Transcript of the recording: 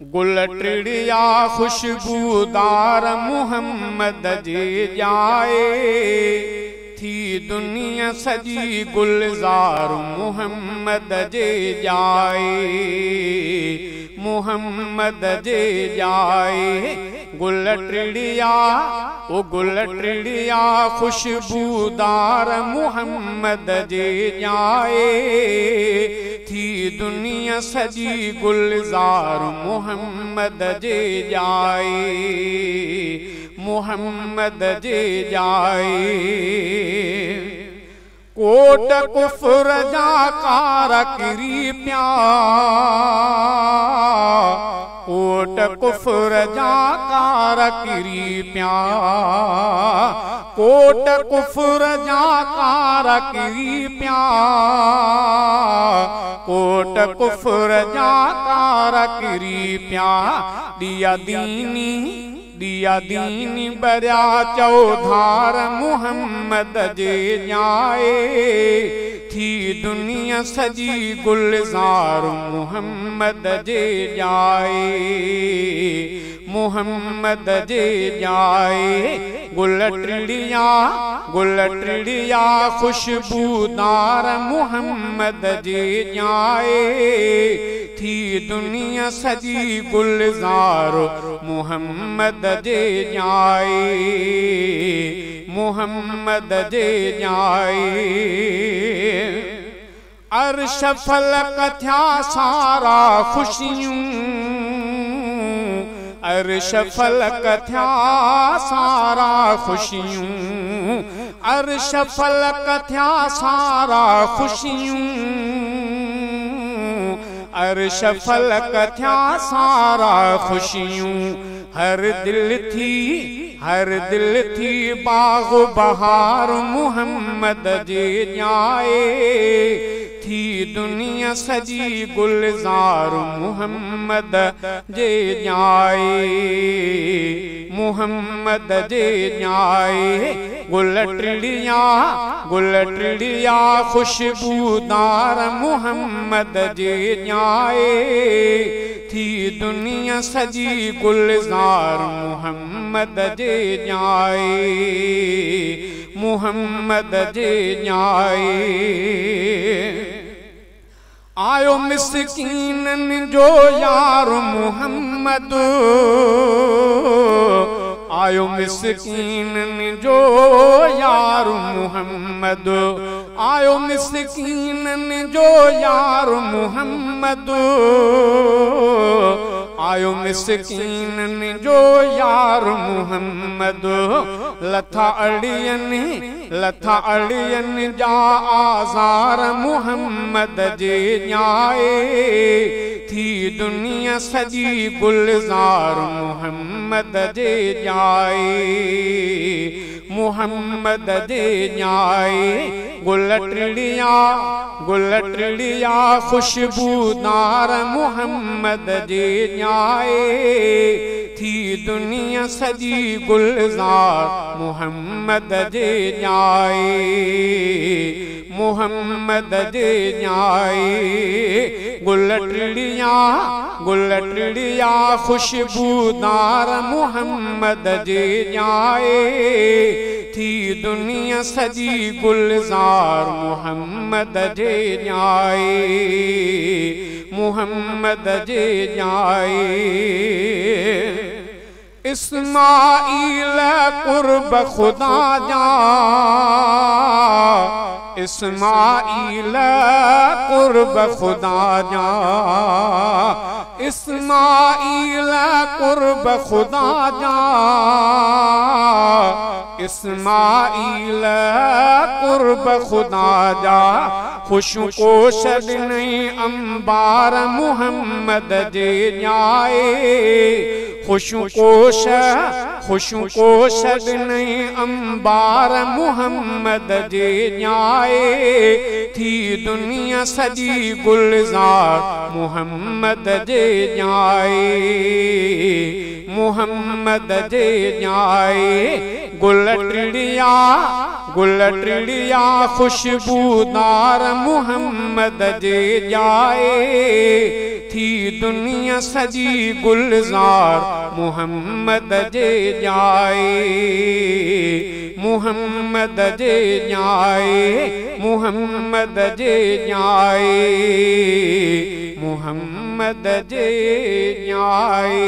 گل ٽڙيا خوشبودار محمد جي ٿي دنيا سڄي گلزار محمد جي محمد جي गुल टिड़िया ओ गुल ख़ुशबूदार मुहम्मद जे जाए थी दुनिया सजी गुलज़ार मुहम्मद जे जाए। मुहम्मद जे जाए। कोट कुफर जा कार किरी पिया कोट कुफर जा कार किरी पिया। कोट कुफर जा कार किरी पिया। कोट कुफर जा कार किरी पिया। दिया दीनी दिया दीनी बरिया चौधार मुहम्मद जे जाए دنيا سڄي گلزار محمد جي محمد جي گل ٽڙيا گل ٽڙيا خوشبودار محمد جي دنيا سڄي گلزار محمد جي محمد جي अर्श फलक थिया सारा ख़ुशियूं। अर्श फलक थिया सारा ख़ुशियूं। अर्श फलक थिया सारा ख़ुशियूं। अर्श फलक थिया सारा ख़ुशियूं। हर दिल थी हर दिल थी बाग बहार मुहम्मद जे जाए ٿي دنيا سڄي گلزار محمد جي جائي محمد جي جائي گل ٽڙيا گل ٽڙيا خوشبودار محمد جي جائي ٿي دنيا سڄي گلزار محمد جي جائي محمد جي آيو मिसकीननि जो यार मुहम्मद। आयो मिसकीननि जो यार मुहम्मद। आयो मिसकीननि जो यार मुहम्मद। आयो मिसकीननि जो यार मुहम्मद لٿا اڙين لٿا اڙين جا آزار محمد جي نيائي. ٿي دنيا سڄي گلزار محمد جي نيائي. محمد جي نيائي. گل ٽڙيا گل ٽڙيا خوشبودار محمد جي نيائي ٿي دنيا سڄي گلزار محمد جي نيائي محمد جي نيائي گل ٽڙيا گل ٽڙيا خوشبودار محمد جي نيائي ٿي دنيا سڄي گلزار محمد جي نيائي محمد جي نيائي اسماعيل ڪرب کدا جا اسماعيل ڪرب کدا جا اسماعيل ڪرب کدا جا اسماعيل ڪرب کدا جا خوش ڪوش ڏنئي امبار محمد جي نيائي خوش ڪوش خوش ڪوش ڏنئي امبار محمد جي نيائي. ٿي دنيا سڄي گلزار محمد جي نيائي. محمد جي نيائي. گل ٽڙيا گل ٽڙيا خوشبودار محمد جي جائي ٿي دنيا سڄي گلزار محمد جي ڄائي محمد جي ڄائي محمد جي ڄائي محمد جي ڄائي